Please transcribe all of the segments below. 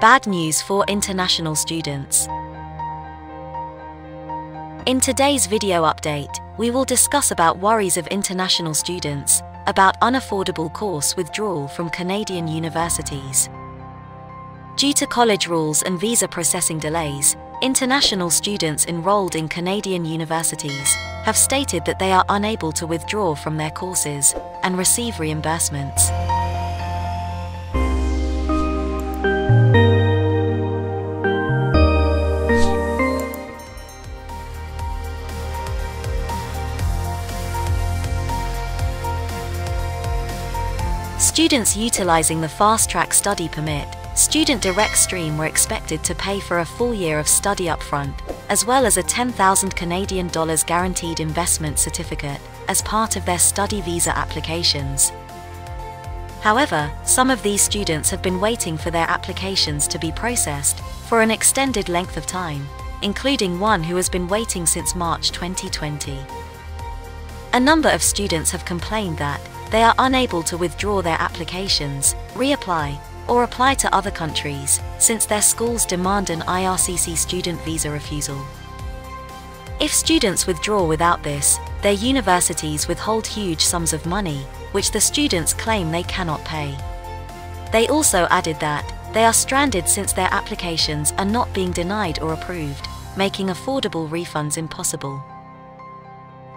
Bad news for international students. In today's video update, we will discuss about worries of international students, about unaffordable course withdrawal from Canadian universities. Due to college rules and visa processing delays, international students enrolled in Canadian universities have stated that they are unable to withdraw from their courses and receive reimbursements. Students utilizing the Fast Track Study Permit, Student Direct Stream were expected to pay for a full year of study upfront, as well as a 10,000 Canadian dollars guaranteed investment certificate as part of their study visa applications. However, some of these students have been waiting for their applications to be processed for an extended length of time, including one who has been waiting since March 2020. A number of students have complained that they are unable to withdraw their applications, reapply, or apply to other countries, since their schools demand an IRCC student visa refusal. If students withdraw without this, their universities withhold huge sums of money, which the students claim they cannot pay. They also added that they are stranded since their applications are not being denied or approved, making affordable refunds impossible.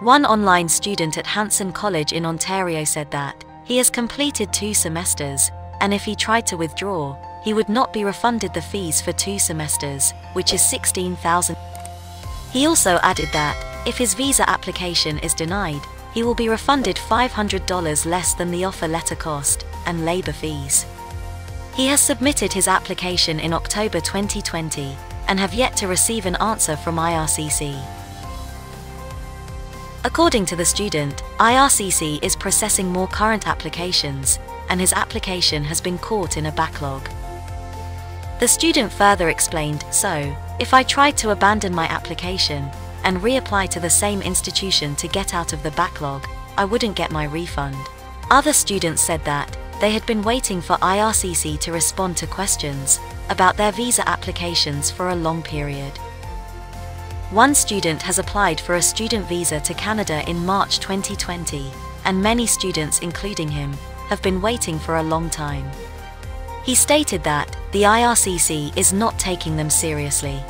One online student at Hanson College in Ontario said that he has completed two semesters, and if he tried to withdraw, he would not be refunded the fees for two semesters, which is 16,000. He also added that if his visa application is denied, he will be refunded $500 less than the offer letter cost and labor fees. He has submitted his application in October 2020 and have yet to receive an answer from IRCC. According to the student, IRCC is processing more current applications, and his application has been caught in a backlog. The student further explained, so, if I tried to abandon my application and reapply to the same institution to get out of the backlog, I wouldn't get my refund. Other students said that they had been waiting for IRCC to respond to questions about their visa applications for a long period. One student has applied for a student visa to Canada in March 2020, and many students, including him, have been waiting for a long time. He stated that the IRCC is not taking them seriously.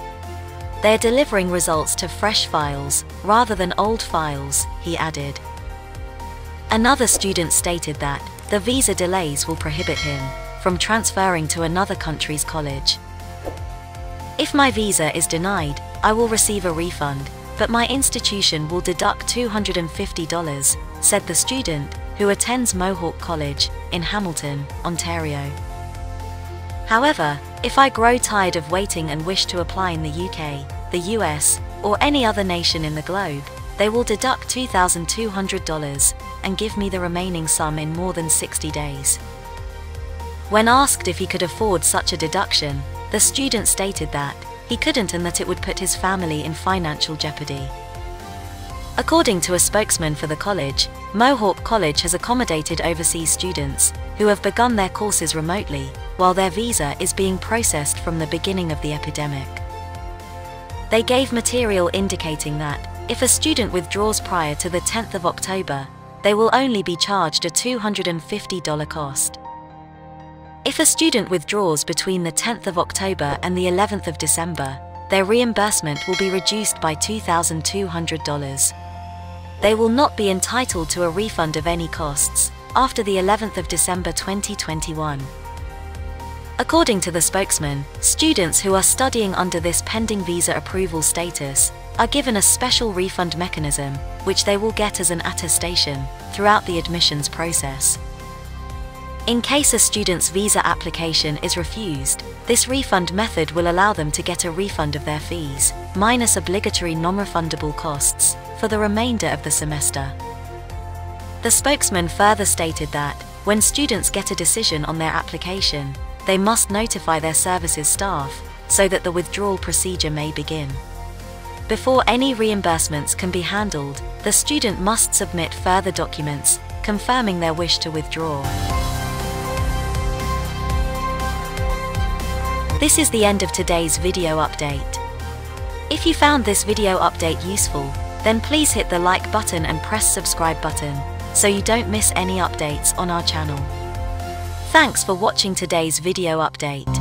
They are delivering results to fresh files rather than old files, he added. Another student stated that the visa delays will prohibit him from transferring to another country's college. If my visa is denied, I will receive a refund, but my institution will deduct $250, said the student, who attends Mohawk College in Hamilton, Ontario. However, if I grow tired of waiting and wish to apply in the UK, the US, or any other nation in the globe, they will deduct $2,200 and give me the remaining sum in more than 60 days. When asked if he could afford such a deduction, the student stated that he couldn't and that it would put his family in financial jeopardy. According to a spokesman for the college, Mohawk College has accommodated overseas students who have begun their courses remotely while their visa is being processed from the beginning of the epidemic. They gave material indicating that if a student withdraws prior to the 10th of October, they will only be charged a $250 cost. If a student withdraws between the 10th of October and the 11th of December, their reimbursement will be reduced by $2,200. They will not be entitled to a refund of any costs after the 11th of December 2021. According to the spokesman, students who are studying under this pending visa approval status are given a special refund mechanism, which they will get as an attestation throughout the admissions process. In case a student's visa application is refused, this refund method will allow them to get a refund of their fees, minus obligatory non-refundable costs, for the remainder of the semester. The spokesman further stated that, when students get a decision on their application, they must notify their services staff, so that the withdrawal procedure may begin. Before any reimbursements can be handled, the student must submit further documents, confirming their wish to withdraw. This is the end of today's video update. If you found this video update useful, then please hit the like button and press subscribe button, so you don't miss any updates on our channel. Thanks for watching today's video update.